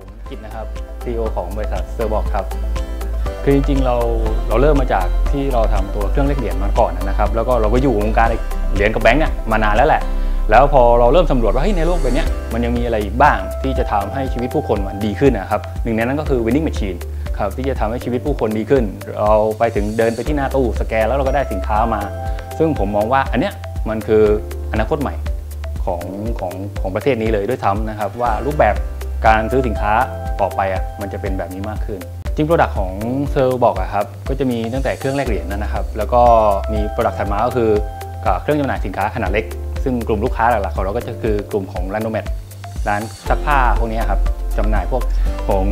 มกิจนะครับ CEO ของบริษัทเซอร์บอกครับ คือจริงๆเราเราเริ่มมาจากที่เราทำตัวเครื่องเลขเหรียญมาก่อนนะครับ แล้วก็เราก็อยู่วงการเหรียญกับแบงก์เนี่ยมานานแล้วแหละ แล้วพอเราเริ่มสำรวจว่าเฮ้ยในโลกใบนี้มันยังมีอะไรบ้างที่จะทำให้ชีวิตผู้คนมันดีขึ้นนะครับ หนึ่งในนั้นก็คือ vending machine ครับที่จะทำให้ชีวิตผู้คนดีขึ้น เราไปถึงเดินไปที่หน้าตู้สแกนแล้วเราก็ได้สินค้ามา ซึ่งผมมองว่าอันเนี้ยมันคืออนาคตใหม่ของของของประเทศนี้เลยด้วยซ้ำนะครับว่ารูปแบบ การซื้อสินค้าต่อไปอะมันจะเป็นแบบนี้มากขึ้นจริง product ของ Cirbox อะครับก็จะมีตั้งแต่เครื่องแลกเหรียญน,น,นะครับ แล้วก็มี product ถัดมาก็คือเครื่องจำหน่ายสินค้าขนาดเล็ก ซึ่งกลุ่มลูกค้าหลักๆของเราก็จะคือกลุ่มของ r a n d o m a t ร้านซักผ้าพวกนี้ครับจำหน่ายพวกผง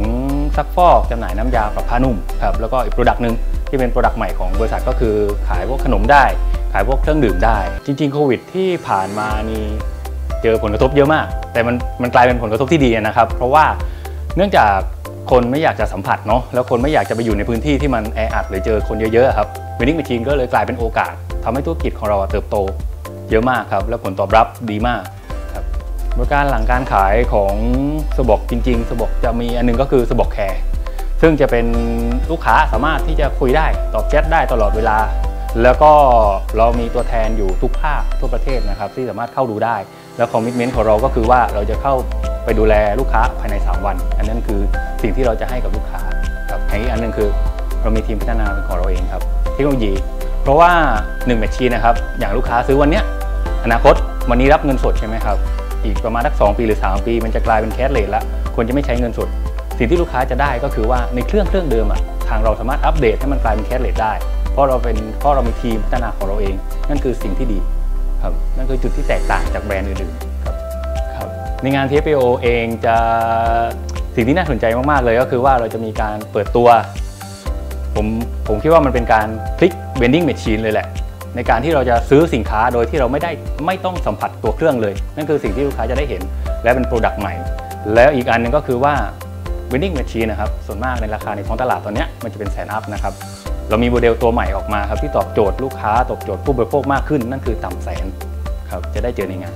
ซักฟอกจำหน่ายน้ำยาปรับผ้านุ่มครับแล้วก็อีก product หนึ่งที่เป็น product ใหม่ของบริษัทก็คือขายพวกขนมได้ ขายพวกเครื่องดื่มได้ จริงๆโควิดที่ผ่านมานี่ เจอผลกระทบเยอะมาก แต่มันมันกลายเป็นผลกระทบที่ดีนะครับ เพราะว่าเนื่องจากคนไม่อยากจะสัมผัสเนาะแล้วคนไม่อยากจะไปอยู่ในพื้นที่ที่มันแออัดหรือเจอคนเยอะๆครับวินนิ่ง a มช i นก็เลยกลายเป็นโอกาสทำให้ธุรกิจของเราเติบโตเยอะมากครับ แล้วผลตอบรับดีมากครับบริการหลังการขายของสบอกจริง ๆ สบอกจะมีอันหนึงก็คือสบอกแคร์ซึ่งจะเป็นลูกค้าสามารถที่จะคุยได้ตอบแชทได้ตลอดเวลา แล้วก็เรามีตัวแทนอยู่ทุกภาคทั่วประเทศนะครับที่สามารถเข้าดูได้ แล้ว commitment ของเราก็คือว่าเราจะเข้าไปดูแลลูกค้าภายใน 3 วัน อันนั้นคือสิ่งที่เราจะให้กับลูกค้าครับอีกอันหนึงคือเรามีทีมพัฒนาเป็นของเราเองครับเทคโนโลยี เพราะว่า1 machine นะครับอย่างลูกค้าซื้อวันเนี้ยอนาคตวันนี้รับเงินสดใช่ไหมครับอีกประมาณสัก2ปีหรือ 3 ปี มันจะกลายเป็น cashless แล้วควรจะไม่ใช้เงินสด สิ่งที่ลูกค้าจะได้ก็คือว่าในเครื่องเครื่องเดิมอะทางเราสามารถอัปเดตให้มันกลายเป็นแคชเลทได้ เพราะเราเป็นเพราะเรามีทีมพัฒนาของเราเอง นั่นคือสิ่งที่ดีครับนั่นคือจุดที่แตกต่างจากแบรนด์อื่นๆครับครับในงาน TFPO เองจะสิ่งที่น่าสนใจมากๆเลยก็คือว่าเราจะมีการเปิดตัวผมผมคิดว่ามันเป็นการพลิก vending machine เลยแหละ ในการที่เราจะซื้อสินค้าโดยที่เราไม่ได้ไม่ต้องสัมผัสตัวเครื่องเลย นั่นคือสิ่งที่ลูกค้าจะได้เห็น และเป็น product ใหม่ แล้วอีกอันหนึงก็คือว่า vending machine นะครับส่วนมากในราคาในท้องตลาดตอนเนี้ยมันจะเป็นแสน up นะครับ เรามีโมเดลตัวใหม่ออกมาครับที่ตอบโจทย์ลูกค้าตอบโจทย์ผู้บริโภคมากขึ้น นั่นคือต่ำแสนครับจะได้เจอในงาน